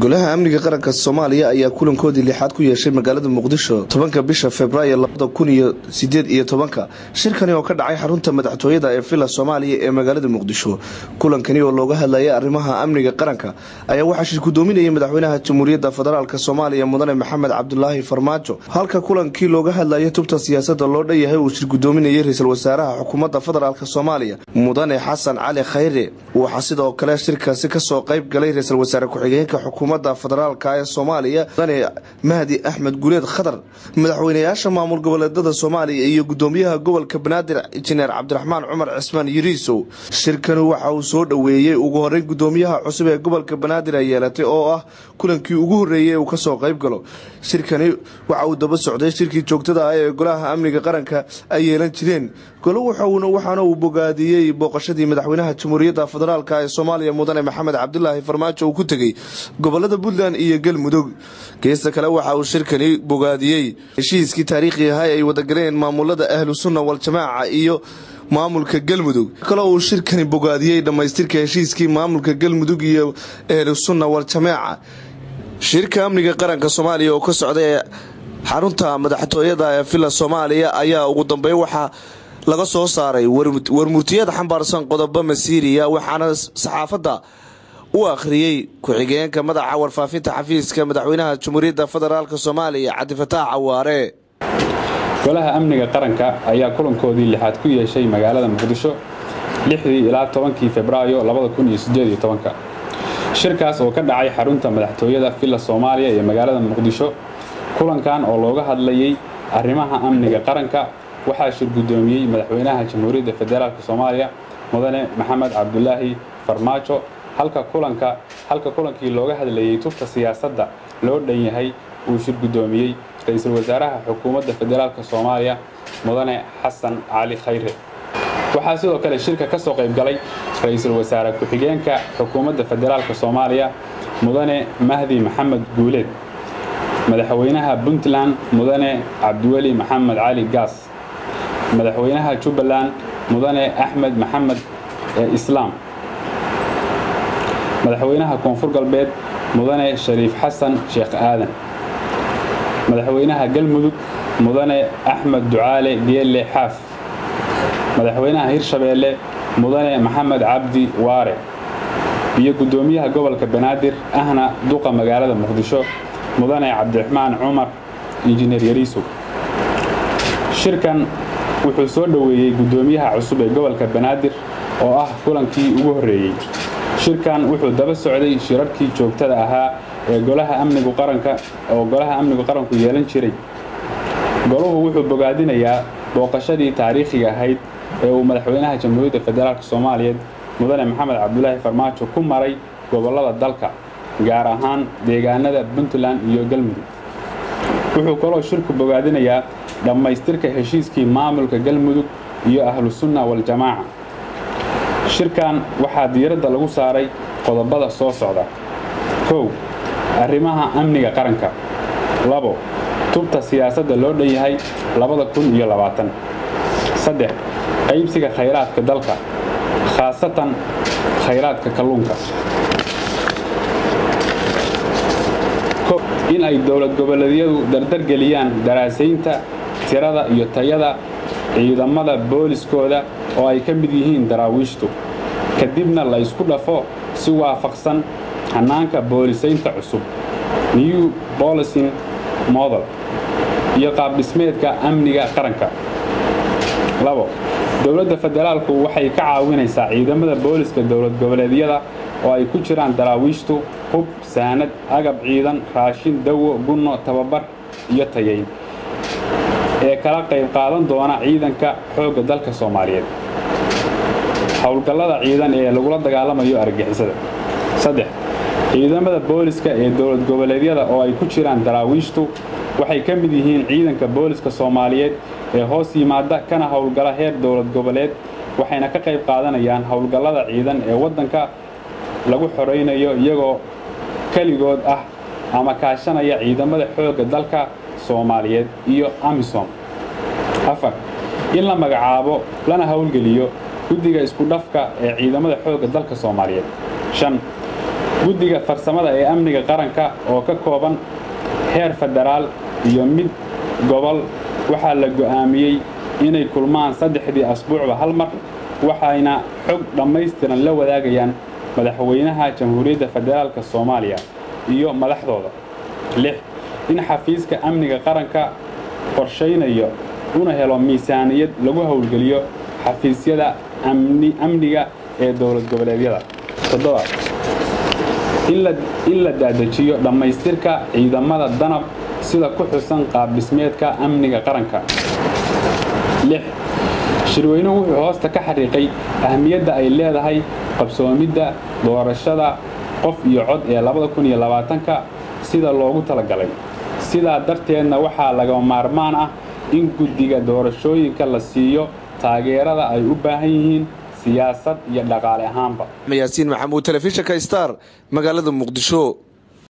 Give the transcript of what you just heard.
golaha amniga qaranka soomaaliya ayaa kulankoodii lixaad ku yeeshay magaalada muqdisho tobanka bisha februaayo labada kun iyo sideed iyo tobanka. Shirkani oo ka dhacay xarunta madaxtooyada ee villa soomaaliya ee magaalada muqdisho. Kulankani oo looga hadlayay arrimaha amniga qaranka ayaa waxaa shir gudoominayay madaxweynaha jamhuuriyadda federaalk soomaaliya mudane maxamed cabdulaahi farmaajo. Halka kulankii looga hadlayay tubta siyaasada loo dhanyahay uu shir gudoominayay ra'iisul wasaaraha xukuumadda federaalk soomaaliya mudane xasan cali khayre. Waxaa sidoo kale shirkaasi ka soo qayb galay ra'iisul wasaare ku-xigeenka xukuumadda federaalk ee soomaaliya mudane mahdi axmed guleed khadar madaxweynayaasha maamul goboleedada soomaaliya iyo gudoomiyaha gobolka banaadir injineer cabdiraxmaan cumar cismaan yiriisow shirkani waxa uu soo dhoweeyey ugu horeyn gudoomiyaha cusub ee gobolka banaadir ay yeelatay oo ah kulankii ugu horreeyey uu ka soo qayb galo. Shirkani waxa uu daba socday shirkii joogtada ah ee golaha amniga qaranka ay yeelan jireen. Golo waxaana uu bogaadiyey booqashadii madaxweynaha jamhuuriyadda federaalk ee soomaaliya mudane maxamed cabdulaahi farmaajo uu ku tegey gobollada puntland iyo galmudug geesta kale waxa uu shirkani bogaadiyey. Heshiiskii taariikhi ahaa ay wadagaleen maamulada ahlu sunna waljamaaca iyo maamulka galmudug kale uu shirkani bogaadiyey dhammaystirka heshiiskii maamulka galmudug iyo ahlu sunna waljamaaca shirka amniga qaranka soomaaliya oo ka socday xarunta madaxtooyada ee villa soomaaliya ayaa ugu dambeyn waxaa laga soo saaray warmurtiyad xambaarsan qodobo masiiriya waxaana saxaafadda u akhriyey ku-xigeenka madaxa warfaafinta xafiiska madaxweynaha jamhuuriyadda federaalk soomaaliya cabdifataax cawaare. Golaha amniga qaranka ayaa kulankoodii lixaad ku yeeshay magaalada muqdisho lixdii ilaa tobankii febraayo shirkaas oo ka dhacay xarunta madaxtooyada villa soomaaliya ee magaalada muqdisho kulankan oo looga hadlayay arrimaha amniga qaranka waxaa shir guddoomiyey madaxweynaha jamhuuriyadda federaalk soomaaliya mudane maxamed cabdulaahi farmaajo halka kulanka halka kulankii looga hadlayey tubta siyaasadda loo dhan yahay uu shir guddoomiyey. Ra'iisul wasaaraha xukuumadda federaalk soomaaliya mudane xasan cali khayre. Waxaa sidoo kale shirka ka soo qayb galay ra'iisul wasaare ku-xigeenka xukuumadda federaalk soomaaliya mudane mahdi maxamed guuleed. Madaxweynaha puntland mudane cabdiweli maxamed cali gaas. Madaxweynaha jubbaland mudane axmed maxamed islaam madaxweynaha koonfur galbeed mudane shariif xasan sheekh aadan. Madaxweynaha galmudug mudane axmed ducaale geelle xaaf. Madaxweynaha hirshabeelle mudane maxamed cabdi waare. Iyo guddoomiyaha gobolka banaadir ahna duqa magaalada muqdisho mudane cabdiraxmaan cumar injineer yariisow shirkan wuxuu soo dhoweeyey guddoomiyaha cusub ee gobolka banaadir oo ah kulankii ugu horreeyey shirkan wuxuu daba socday shirarkii joogtada ahaa ee golaha amnigu qaranka oo golaha amnigu qaranku yeelan jiray. Goluhu wuxuu bogaadinayaa booqashadii taariikhiga ahayd ee uu madaxweynaha jamhuuriyadda federaalk soomaaliyeed mudane maxamed cabdulaahi farmaajo ku maray gobollada dalka gaar ahaan deegaanada puntland iyo galmudug. Wuxuu kaloo shirku bogaadinayaa dhammaystirka heshiiskii maamulka galmudug iyo ahlu sunna waljamaaca shirkan waxaa diiradda lagu saaray qodobada soo socda. Kow arrimaha amniga qaranka. Labo tubta siyaasadda loo dhan yahay labada kun iyo labaatan. Saddex qaybsiga khayraadka dalka khaasatan khayraadka kalluunka. In ay dowlad goboleedyadu dardargeliyaan daraasaynta tirada iyo tayada ciidamada booliskooda oo ay ka mid yihiin daraawiishtu kadibna la ysku dhafo si waafaqsan hannaanka boolisaynta cusub. New bolicing model iyo qaabdhismeedka amniga qaranka. Labo dowladda federaalku waxay ka caawinaysaa ciidamada booliska dowlad goboleedyada oo ay ku jiraan daraawiishtu hub saanad agab ciidan raashin dawo gunno tababar iyo tayayn ee kala qayb qaadan doona ciidanka xoogga dalka soomaaliyeed. Howlgallada ciidan ee lagula dagaalamayo argagixisada. Saddex ciidamada booliska ee dowlad goboleedyada oo ay ku jiraan daraawiishtu waxay ka mid yihiin ciidanka booliska soomaaliyeed ee hoos yimaada kana howlgala heer dowlad goboleed waxayna ka qayb qaadanayaan howlgallada ciidan ee waddanka lagu xoraynayo iyagoo keligood ah ama kaashanaya ciidamada xoogga dalka soomaaliyeed iyo amisom. Afar in la magacaabo lana howlgeliyo guddiga isku dhafka ee ciidamada xoogga dalka soomaaliyeed. Shan guddiga farsamada ee amniga qaranka oo ka kooban heer federaal iyo mid gobol waxaa la go'aamiyey inay kulmaan saddexdii asbuucba hal mar waxayna xog dhammaystiran la wadaagayaan madaxweynaha jamhuuriyadda federaalka soomaaliya iyo madaxdooda in xafiiska amniga qaranka qorshaynayo una helo miisaaniyad lagu howlgeliyo xafiisyada amniga ee dowlad goboleedyada. In la daadajiyo dhammaystirka ciidamada danab sida ku xusan qaabdhismeedka amniga qaranka. Shirweynuhu wuxuu hoosta ka xariiqay ahmiyadda ay leedahay qabsoomidda doorashada qof iyo cod ee labadakuniyolabaatanka sida loogu talagalay sidaa darteedna waxaa lagama maarmaan ah in guddiga doorashooyinka la siiyo taageerada ay u baahan yihiin siyaasad iyo dhaqaale ahaanba. Yaasiin maxamuud telefishinka star magaalada muqdisho